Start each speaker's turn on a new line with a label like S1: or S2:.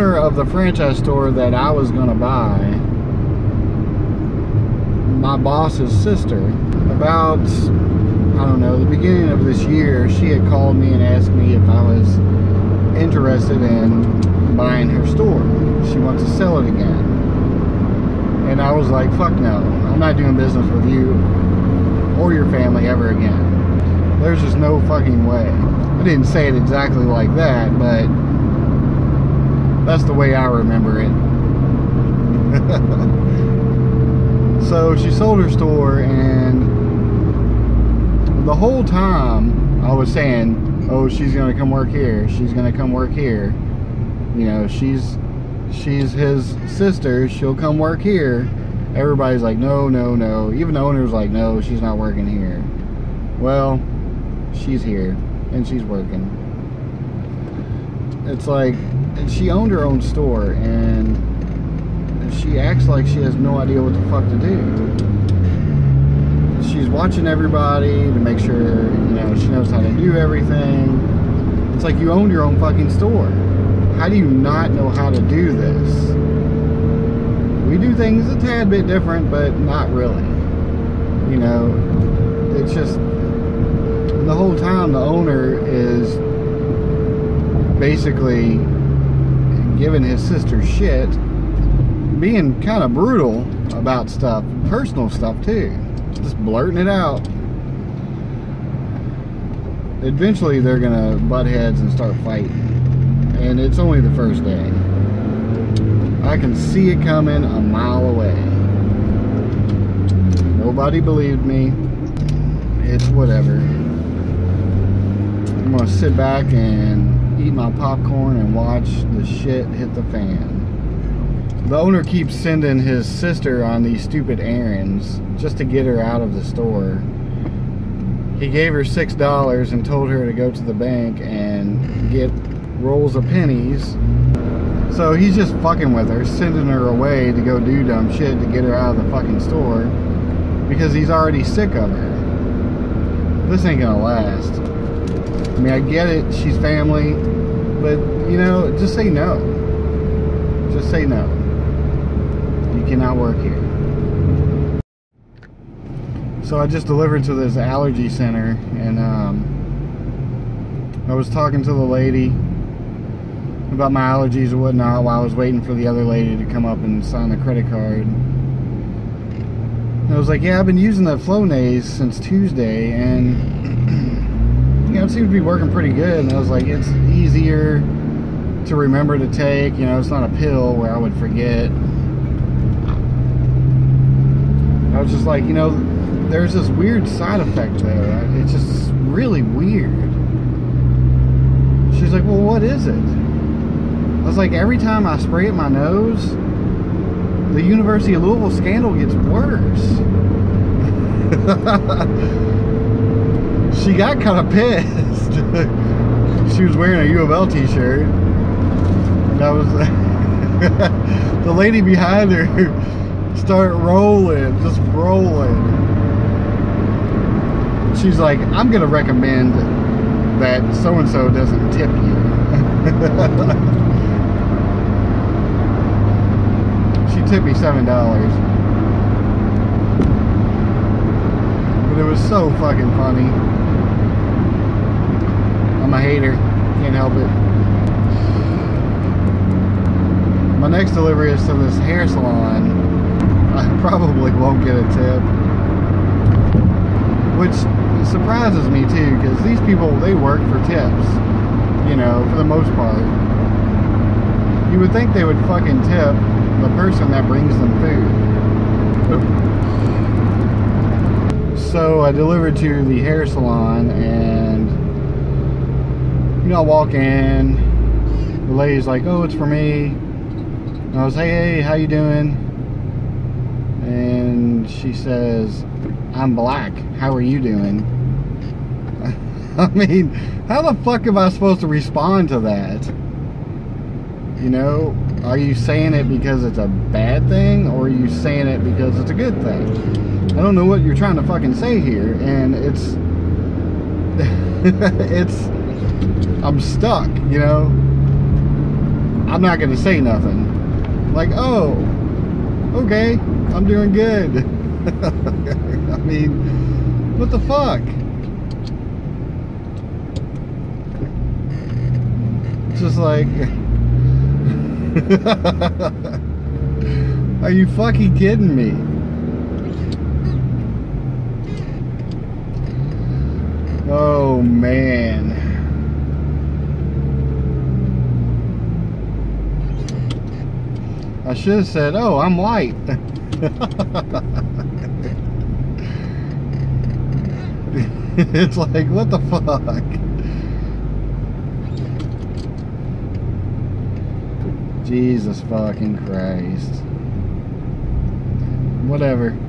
S1: of the franchise store that I was gonna buy, my boss's sister, about I don't know, the beginning of this year, she had called me and asked me if I was interested in buying her store. She wants to sell it again. And I was like, fuck no, I'm not doing business with you or your family ever again. There's just no fucking way. I didn't say it exactly like that, but that's the way I remember it. so she sold her store and the whole time I was saying, oh, she's gonna come work here. She's gonna come work here. You know, she's she's his sister. She'll come work here. Everybody's like, no, no, no. Even the owner's like, no, she's not working here. Well, she's here and she's working. It's like she owned her own store and she acts like she has no idea what the fuck to do she's watching everybody to make sure, you know, she knows how to do everything. It's like you own your own fucking store. How do you not know how to do this? We do things a tad bit different, but not really. You know, it's just the whole time the owner is basically giving his sister shit, being kind of brutal about stuff, personal stuff too just blurting it out. Eventually, they're gonna butt heads and start fighting, and it's only the first day. I can see it coming a mile away. Nobody believed me. It's whatever. I'm gonna sit back and eat my popcorn and watch the shit hit the fan. The owner keeps sending his sister on these stupid errands just to get her out of the store. He gave her six dollars and told her to go to the bank and get rolls of pennies. So he's just fucking with her, sending her away to go do dumb shit to get her out of the fucking store because he's already sick of her. This ain't gonna last. I mean, I get it, she's family, but you know, just say no. Just say no You cannot work here. So I just delivered to this allergy center and um, I was talking to the lady about my allergies and whatnot while I was waiting for the other lady to come up and sign the credit card. And I was like, yeah, I've been using the Flonase since Tuesday and know, it seems to be working pretty good. And I was like, it's easier to remember to take, you know, it's not a pill where I would forget. I was just like, you know, there's this weird side effect there. It's just really weird. She's like, well, what is it? I was like, every time I spray it my nose, the University of Louisville scandal gets worse. she got kind of pissed. she was wearing a U of L t-shirt. And I was the lady behind her start rolling, just rolling. She's like, I'm gonna recommend that so-and-so doesn't tip you. she tipped me $7. But it was so fucking funny. I'm a hater, can't help it. My next delivery is to this hair salon I probably won't get a tip. Which surprises me too, because these people, they work for tips. You know, for the most part. You would think they would fucking tip the person that brings them food. So I delivered to the hair salon and you know, I walk in, the lady's like, oh, it's for me. And I was, hey, hey, how you doing? and she says, I'm black. How are you doing? I mean, how the fuck am I supposed to respond to that? You know, are you saying it because it's a bad thing or are you saying it because it's a good thing? I don't know what you're trying to fucking say here and it's it's I'm stuck, you know. I'm not gonna say nothing. Like, oh, okay, I'm doing good. I mean, what the fuck? Just like, are you fucking kidding me? Oh man. I should have said, oh, I'm white. it's like, what the fuck? Jesus fucking Christ. Whatever.